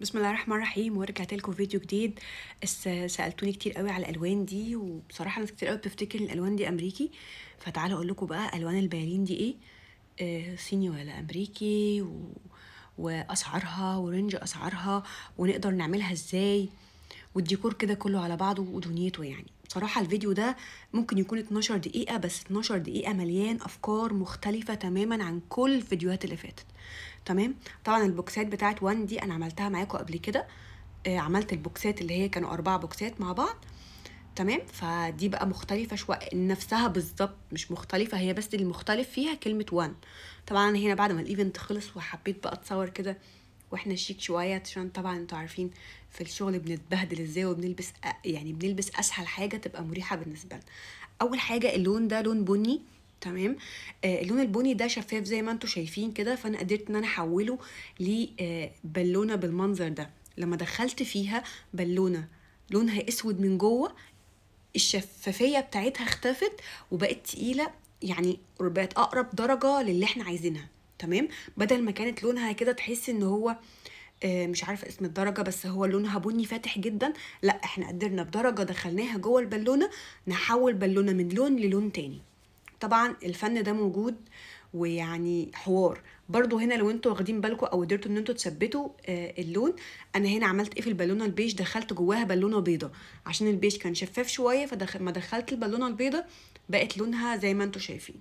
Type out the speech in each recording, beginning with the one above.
بسم الله الرحمن الرحيم ورجعت لكم فيديو جديد. سألتوني كتير قوي على الألوان دي وبصراحة ناس كتير قوي بتفتكر إن الألوان دي أمريكي. فتعالوا أقول لكم بقى ألوان البيالين دي إيه. آه صيني ولا أمريكي و... وأسعارها ورينج أسعارها ونقدر نعملها إزاي. والديكور كده كله على بعضه ودنيته يعني. بصراحة الفيديو ده ممكن يكون 12 دقيقة بس 12 دقيقة مليان أفكار مختلفة تماما عن كل الفيديوهات اللي فاتت. تمام؟ طبعا البوكسات بتاعت one دي أنا عملتها معاكم قبل كده. آه عملت البوكسات اللي هي كانوا أربع بوكسات مع بعض. تمام؟ فدي بقى مختلفة شوية نفسها بالظبط مش مختلفة هي بس المختلف فيها كلمة one. طبعا هنا بعد ما ال event خلص وحبيت بقى أتصور كده وإحنا شيك شوية عشان طبعا أنتوا عارفين في الشغل بنتبهدل إزاي وبنلبس يعني بنلبس أسهل حاجة تبقى مريحة بالنسبة لنا. أول حاجة اللون ده لون بني تمام؟ آه اللون البني ده شفاف زي ما أنتوا شايفين كده فأنا قدرت إن أنا أحوله لبالونه بالمنظر ده. لما دخلت فيها بالونه لونها أسود من جوه الشفافية بتاعتها اختفت وبقت تقيلة يعني بقت أقرب درجة للي إحنا عايزينها. تمام؟ بدل ما كانت لونها كده تحس إن هو آه، مش عارفة اسم الدرجة بس هو لونها بني فاتح جدا. لا إحنا قدرنا بدرجة دخلناها جوه البالونة نحول بالونة من لون للون تاني. طبعا الفن ده موجود ويعني حوار. برضو هنا لو أنتوا واخدين بالكم أو قدرتوا إن أنتوا تثبتوا آه، اللون أنا هنا عملت إيه في البالونة؟ البيج دخلت جواها بالونة بيضة. عشان البيج كان شفاف شوية فما دخلت البالونة البيضة بقت لونها زي ما أنتوا شايفين.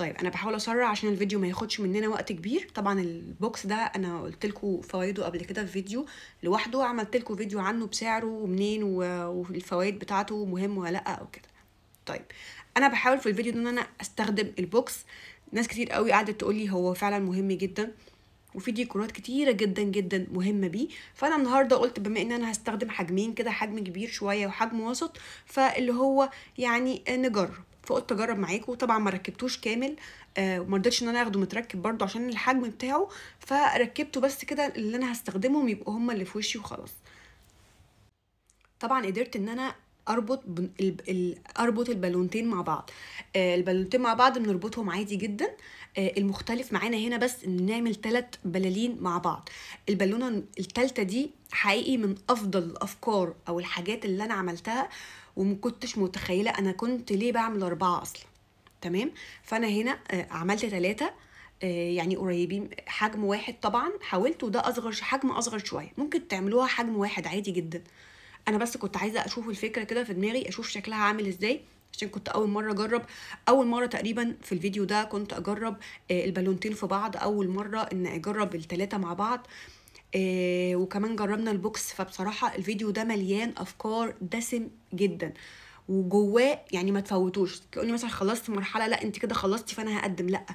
طيب أنا بحاول أسرع عشان الفيديو ما ياخدش مننا وقت كبير. طبعا ال box ده أنا قلت لكم فوائده قبل كده في فيديو لوحده عملت لكم فيديو عنه بسعره ومنين والفوائد بتاعته مهم ولا لأ أو كده. طيب أنا بحاول في الفيديو ده إن أنا أستخدم البوكس. ناس كتير قوي قعدت تقول لي هو فعلا مهم جدا وفي ديكورات كتيرة جدا جدا مهمة بيه. فأنا النهاردة قلت بما إن أنا هستخدم حجمين كده حجم كبير شوية وحجم وسط فاللي هو يعني نجرب. فقلت أجرب معاكم طبعا ما ركبتوش كامل آه وما رضيتش إن أنا أخده متركب برضو عشان الحجم بتاعه فركبته بس كده اللي أنا هستخدمهم يبقوا هما اللي في وشي وخلاص. طبعا قدرت إن أنا أربط. أربط البالونتين مع بعض. آه البالونتين مع بعض بنربطهم عادي جدا. آه المختلف معانا هنا بس إن نعمل ثلاث بلالين مع بعض. البالونة الثالثه دي حقيقي من أفضل الأفكار أو الحاجات اللي أنا عملتها ومكنتش متخيلة أنا كنت ليه بعمل أربعة أصلا. تمام؟ فأنا هنا آه، عملت ثلاثة يعني قريبين حجم واحد طبعا. حاولت وده أصغر حجم أصغر شوية. ممكن تعملوها حجم واحد عادي جدا. أنا بس كنت عايزة أشوف الفكرة كده في دماغي أشوف شكلها عامل إزاي عشان كنت أول مرة أجرب. أول مرة تقريبا في الفيديو ده كنت أجرب آه، البالونتين في بعض. أول مرة إن أجرب الثلاثه مع بعض. آه، وكمان جربنا ال box فبصراحة الفيديو ده مليان أفكار دسم جدا. وجواه يعني ما تفوتوش. تقولي مثلا خلصت مرحلة لا انت كده خلصتي فأنا هقدم. لا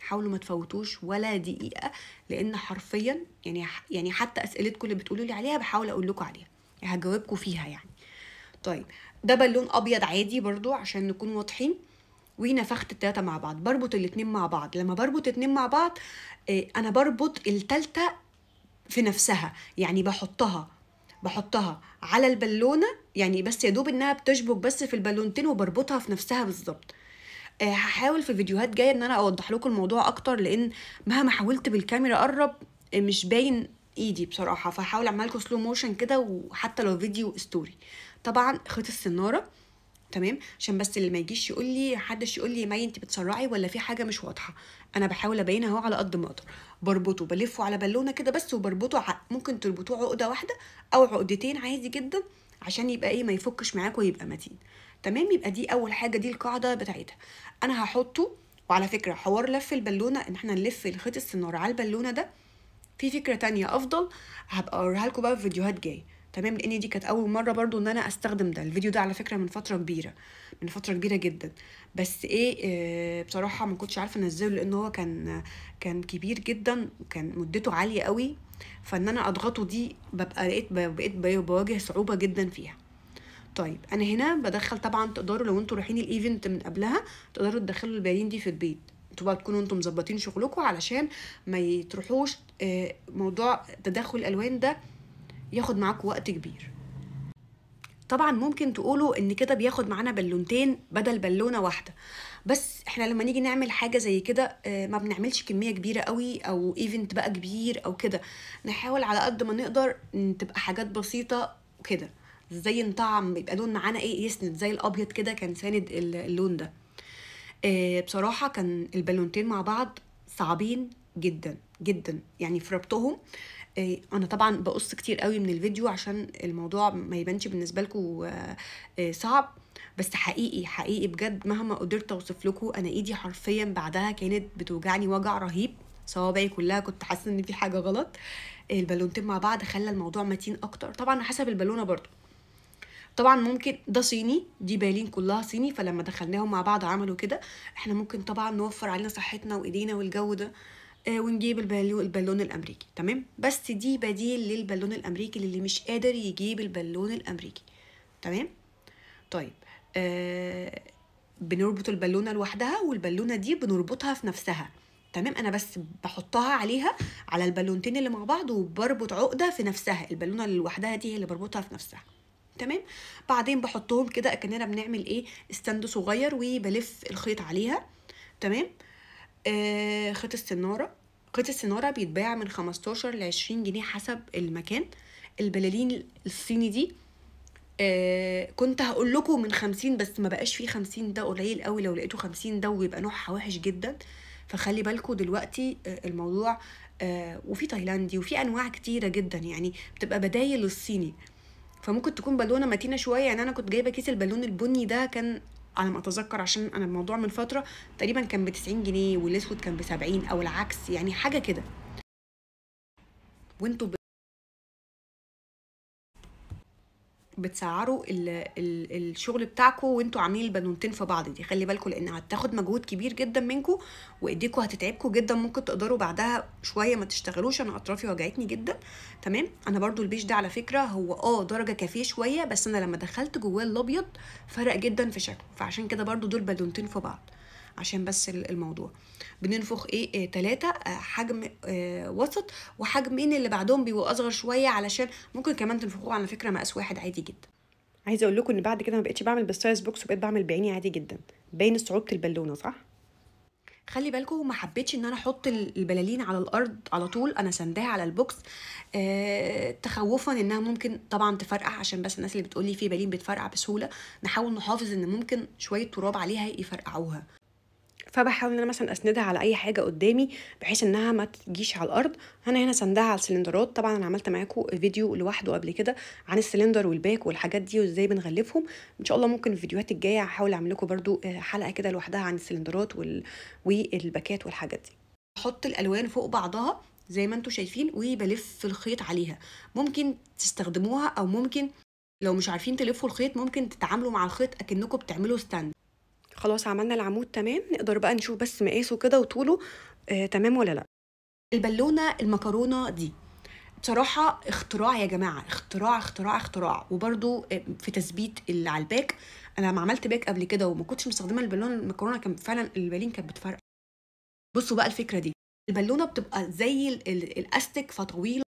حاولوا ما تفوتوش ولا دقيقة لأن حرفيا يعني يعني حتى أسئلتكم اللي بتقولوا لي عليها بحاول أقول لكم عليها. هجاوبكم فيها يعني. طيب ده بالون أبيض عادي برضو عشان نكون واضحين. ونفخت التلاتة مع بعض بربط الاتنين مع بعض. لما بربط اتنين مع بعض آه، أنا بربط التالتة في نفسها يعني بحطها بحطها على البالونة يعني بس يا دوب إنها بتشبك بس في البالونتين وبربطها في نفسها بالظبط آه، هحاول في فيديوهات جاية إن أنا أوضح لكم الموضوع أكتر لأن مهما حاولت بالكاميرا أقرب آه، مش باين إيدي بصراحة. فهحاول أعمل لكم slow motion كده وحتى لو فيديو story طبعا خيط السناره تمام؟ عشان بس اللي ما يجيش يقول لي محدش يقول لي مي انت بتسرعي ولا في حاجة مش واضحة. أنا بحاول أبينها أهو على قد ما أقدر. بربطه بلفه على بالونة كده بس وبربطه. ممكن تربطوه عقدة واحدة أو عقدتين عادي جدا عشان يبقى إيه ما يفكش معاك ويبقى متين. تمام؟ يبقى دي أول حاجة دي القاعدة بتاعتها. أنا هحطه وعلى فكرة حوار لف البالونة إن إحنا نلف الخيط السناره على البالونة ده في فكرة تانية أفضل. هبقى أوريها لكم بقى في فيديوهات جاية. تمام؟ لأن دي كانت أول مرة برضو إن أنا أستخدم ده. الفيديو ده على فكرة من فترة كبيرة من فترة كبيرة جدا. بس إيه آه بصراحة ما كنتش عارفة أنزله لأن هو كان كان كبير جدا وكان مدته عالية قوي. فإن أنا أضغطه دي ببقى لقيت بقيت بواجه صعوبة جدا فيها. طيب أنا هنا بدخل طبعا تقدروا لو أنتوا رايحين الايفنت من قبلها تقدروا تدخلوا البيالين دي في البيت. أنتوا بقى تكونوا أنتوا مظبطين شغلكم علشان ما يتروحوش آه، موضوع تدخل الألوان ده ياخد معاكم وقت كبير. طبعا ممكن تقولوا إن كده بياخد معانا بالونتين بدل بالونة واحدة. بس إحنا لما نيجي نعمل حاجة زي كده آه، ما بنعملش كمية كبيرة قوي أو event بقى كبير أو كده. نحاول على قد ما نقدر تبقى حاجات بسيطة كده. زي نطعم يبقى لون معانا إيه؟ يسند زي الأبيض كده كان ساند ال- اللون ده. آه، بصراحة كان البالونتين مع بعض صعبين جدا. جدا يعني في ربطهم. آه، أنا طبعا بقص كتير قوي من الفيديو عشان الموضوع ما يبانش بالنسبة لكم صعب. بس حقيقي حقيقي بجد مهما قدرت أوصف لكم أنا إيدي حرفيا بعدها كانت بتوجعني وجع رهيب. صوابعي كلها كنت حاسة إن في حاجة غلط. البالونتين مع بعض خلى الموضوع متين أكتر. طبعا حسب البالونة برضو. طبعا ممكن ده صيني دي بالين كلها صيني فلما دخلناهم مع بعض عملوا كده. إحنا ممكن طبعا نوفر علينا صحتنا وإيدينا والجو ده. آه ونجيب البالون البالون الأمريكي تمام؟ بس دي بديل للبالون الأمريكي للي مش قادر يجيب البالون الأمريكي تمام؟ طيب آه بنربط البالونة لوحدها والبالونة دي بنربطها في نفسها تمام؟ أنا بس بحطها عليها على البالونتين اللي مع بعض وبربط عقدة في نفسها البالونة اللي لوحدها دي هي اللي بربطها في نفسها تمام؟ بعدين بحطهم كده أكننا بنعمل إيه stand صغير وبلف الخيط عليها تمام؟ آه خيط السناره خيط السناره بيتباع من 15 ل 20 جنيه حسب المكان. البلالين الصيني دي آه كنت هقول لكم من 50 بس ما بقاش فيه 50 ده قليل قوي لو لقيتوا 50 ده ويبقى نوعها وحش جدا. فخلي بالكم دلوقتي آه الموضوع آه وفي تايلاندي وفي أنواع كتيرة جدا يعني بتبقى بدايل الصيني. فممكن تكون بالونة متينة شوية يعني أنا كنت جايبة كيس البالون البني ده كان على ما أتذكر عشان أنا الموضوع من فترة تقريبا كان ب 90 جنيه والأسود كان ب 70 أو العكس يعني حاجة كده. وأنتوا ب... بتسعروا ال ال الشغل بتاعكم وانتوا عاملين البالونتين في بعض دي. خلي بالكم لأن هتاخد مجهود كبير جدا منكم وايديكم هتتعبكم جدا. ممكن تقدروا بعدها شوية ما تشتغلوش. أنا أطرافي وجعتني جدا. تمام؟ أنا برضو البيج ده على فكرة هو آه درجة كافية شوية بس أنا لما دخلت جواه الأبيض فرق جدا في شكله. فعشان كده برضو دول بالونتين في بعض. عشان بس الموضوع. بننفخ إيه, إيه تلاتة آه حجم آه وسط وحجمين اللي بعدهم بيبقوا أصغر شوية علشان ممكن كمان تنفخوه على فكرة مقاس واحد عادي جدا. عايزة أقول لكم إن بعد كده ما بقتش بعمل بال size box وبقيت بعمل بعيني عادي جدا. باين صعوبة البالونة صح؟ خلي بالكم ما حبيتش إن أنا أحط البلالين على الأرض على طول. أنا سنداها على ال box. آه تخوفا إنها ممكن طبعا تفرقع عشان بس الناس اللي بتقولي في البلالين بتفرقع بسهولة. نحاول نحافظ إن ممكن شوية تراب عليها يفرقعوها. فبحاول إن أنا مثلا أسندها على أي حاجة قدامي بحيث إنها ما تجيش على الأرض. أنا هنا سندها على ال cylinderات. طبعا أنا عملت معاكم فيديو لوحده قبل كده عن ال cylinder وال back والحاجات دي وإزاي بنغلفهم. إن شاء الله ممكن الفيديوهات الجاية هحاول اعمل لكم برده حلقة كده لوحدها عن السلندرات وال... والباكات والحاجات دي. أحط الألوان فوق بعضها زي ما أنتم شايفين وبلف الخيط عليها. ممكن تستخدموها أو ممكن لو مش عارفين تلفوا الخيط ممكن تتعاملوا مع الخيط أكنكم بتعملوا stand خلاص عملنا العمود تمام. نقدر بقى نشوف بس مقاسه كده وطوله آه تمام ولا لأ. البالونة المكرونة دي بصراحة اختراع يا جماعة اختراع اختراع اختراع. وبرده في تثبيت اللي على ال back أنا لما عملت back قبل كده وما كنتش مستخدمة البالونة المكرونة كان فعلا البلالين كانت بتفرقع. بصوا بقى الفكرة دي. البالونة بتبقى زي الأستك فطويلة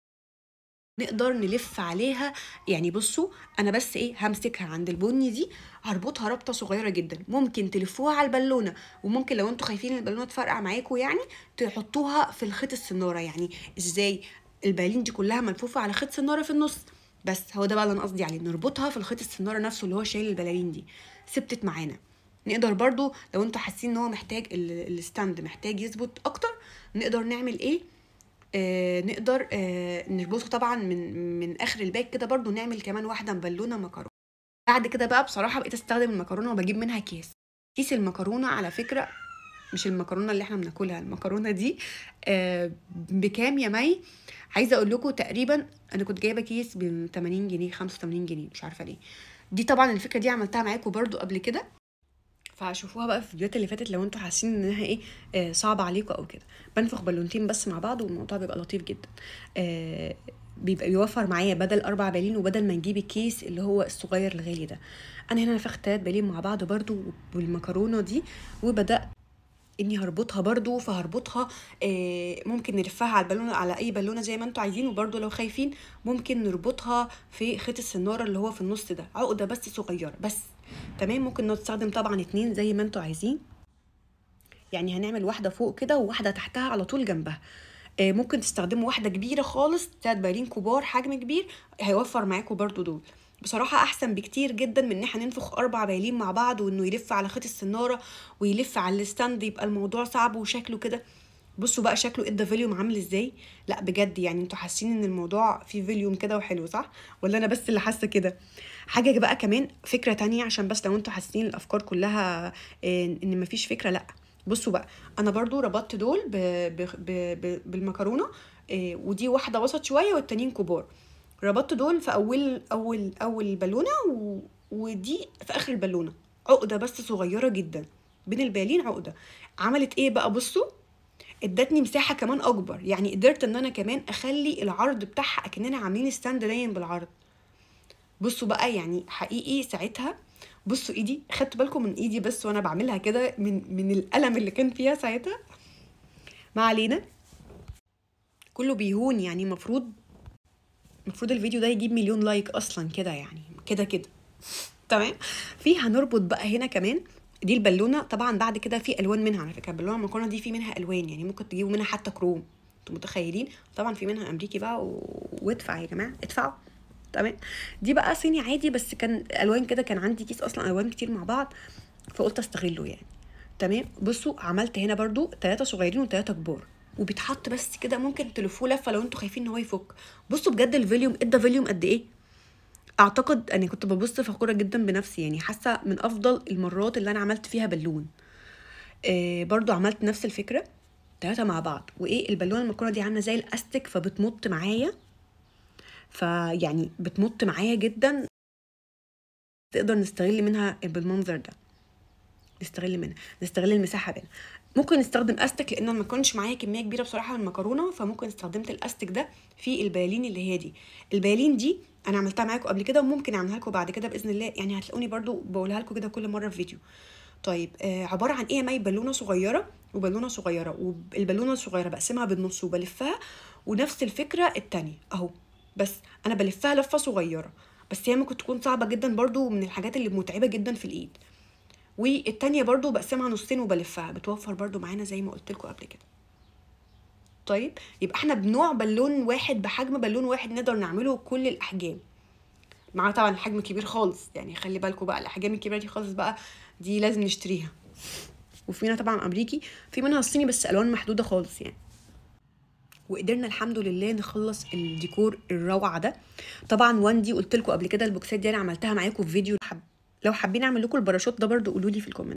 نقدر نلف عليها. يعني بصوا أنا بس إيه همسكها عند البني دي هربطها ربطه صغيرة جدا. ممكن تلفوها على البالونة وممكن لو أنتوا خايفين البالونة تفرقع معاكم يعني تحطوها في الخيط السناره يعني إزاي؟ البالين دي كلها ملفوفة على خيط سناره في النص. بس هو ده بقى اللي أنا قصدي عليه نربطها في الخيط السناره نفسه اللي هو شايل البلالين دي. ثبتت معانا. نقدر برضو لو أنتوا حاسين إن هو محتاج ال stand محتاج يثبت أكتر نقدر نعمل إيه؟ آه نقدر آه نربطه طبعا من من آخر ال back كده برضو نعمل كمان واحدة بالونه مكرونة. بعد كده بقى بصراحة بقيت أستخدم المكرونة وبجيب منها كيس. كيس المكرونة على فكرة مش المكرونة اللي إحنا بناكلها المكرونة دي آه بكام يا مي؟ عايزة أقول لكم تقريبا أنا كنت جايبة كيس ب 80 جنيه 85 جنيه مش عارفة ليه. دي طبعا الفكرة دي عملتها معاكم برضو قبل كده؟ فهشوفوها بقى في الفيديوهات اللي فاتت لو أنتوا حاسين انها إيه آه صعبة عليكم أو كده. بنفخ بالونتين بس مع بعض والموضوع بيبقى لطيف جدا. آه بيبقى بيوفر معايا بدل أربع بالين وبدل ما نجيب الكيس اللي هو الصغير الغالي ده. أنا هنا نفخت تلات بالين مع بعض برضو بالمكرونة دي وبدأت اني هربطها برضو فهربطها آه، ممكن نلفها على البالونة على أي بالونة زي ما أنتوا عايزين وبرضو لو خايفين ممكن نربطها في خيط السنارة اللي هو في النص ده. عقدة بس صغيرة بس. تمام؟ ممكن نستخدم طبعا اتنين زي ما أنتوا عايزين. يعني هنعمل واحدة فوق كده وواحدة تحتها على طول جنبها. آه، ممكن تستخدموا واحدة كبيرة خالص تلات بالين كبار حجم كبير هيوفر معاكم برضو دول. بصراحة أحسن بكتير جدا من إن إحنا ننفخ أربع بايلين مع بعض وإنه يلف على خيط السنارة ويلف على الستاند يبقى الموضوع صعب وشكله كده. بصوا بقى شكله ادى volume عامل إزاي؟ لأ بجد يعني أنتوا حاسين إن الموضوع فيه volume كده وحلو صح؟ ولا أنا بس اللي حاسة كده؟ حاجة بقى كمان فكرة تانية عشان بس لو أنتوا حاسين الأفكار كلها آه، إن مفيش فكرة لأ. بصوا بقى أنا برضو ربطت دول. بالمكرونة آه، ودي واحدة وسط شوية والتانيين كبار. ربطت دول في أول أول أول بالونة و... ودي في آخر البالونة. عقدة بس صغيرة جدا بين البلالين عقدة. عملت إيه بقى؟ بصوا إدتني مساحة كمان أكبر. يعني قدرت إن أنا كمان أخلي العرض بتاعها أكننا عاملين stand line بالعرض. بصوا بقى يعني حقيقي ساعتها بصوا إيدي خدت بالكم من إيدي بس وأنا بعملها كده من من الألم اللي كان فيها ساعتها؟ ما علينا. كله بيهون يعني المفروض المفروض الفيديو ده يجيب مليون like أصلا كده يعني كده كده. تمام؟ في هنربط بقى هنا كمان دي البالونة. طبعا بعد كده في ألوان منها على فكرة. البالونه المكرونة دي في منها ألوان يعني ممكن تجيبوا منها حتى كروم. أنتوا متخيلين؟ طبعا في منها أمريكي بقى و... وادفع يا جماعة ادفعوا. تمام؟ دي بقى صيني عادي بس كان ألوان كده كان عندي كيس أصلا ألوان كتير مع بعض فقلت أستغله يعني. تمام؟ بصوا عملت هنا برضو ثلاثة صغيرين وثلاثة كبار. وبيتحط بس كده ممكن تلفوه لفه لو أنتوا خايفين ان هو يفك. بصوا بجد ال volume ادى volume قد إيه؟ اعتقد أنا كنت ببص فخوره جدا بنفسي يعني حاسة من أفضل المرات اللي أنا عملت فيها بالون. آه برضو عملت نفس الفكرة ثلاثة مع بعض. وإيه البالونة المكرونه دي عاملة زي الاستك فبتمط معايا. فيعني بتمط معايا جدا. تقدر نستغل منها بالمنظر ده. نستغل منها نستغل المساحة بينها. ممكن نستخدم أستك لأن ما كانش معايا كمية كبيرة بصراحة من المكرونة فممكن استخدمت الأستك ده في البيالين اللي هي دي. البيالين دي أنا عملتها معاكم قبل كده وممكن أعملها لكم بعد كده بإذن الله يعني هتلاقوني برضو بقولها لكم كده كل مرة في فيديو. طيب آه عبارة عن إيه ماي؟ بالونة صغيرة وبالونة صغيرة والبالونة الصغيرة بقسمها بالنص وبلفها ونفس الفكرة التانية أهو. بس أنا بلفها لفة صغيرة بس هي ممكن تكون صعبة جدا برضو من الحاجات اللي متعبة جدا في الإيد. والتانية برضو بقسمها نصين وبلفها بتوفر برضو معانا زي ما قلت لكم قبل كده. طيب يبقى إحنا بنوع بالون واحد بحجم بالون واحد نقدر نعمله كل الأحجام. مع طبعا الحجم الكبير خالص يعني خلي بالكم بقى الأحجام الكبيرة دي خالص بقى دي لازم نشتريها. وفي منها طبعا أمريكي في منها الصيني بس ألوان محدودة خالص يعني. وقدرنا الحمد لله نخلص الديكور الروعة ده. طبعا وان دي قلت لكم قبل كده البوكسات دي أنا عملتها معاكم في فيديو حب لو حابين أعمل لكم الباراشوت ده برضو قولوا لي في ال comment.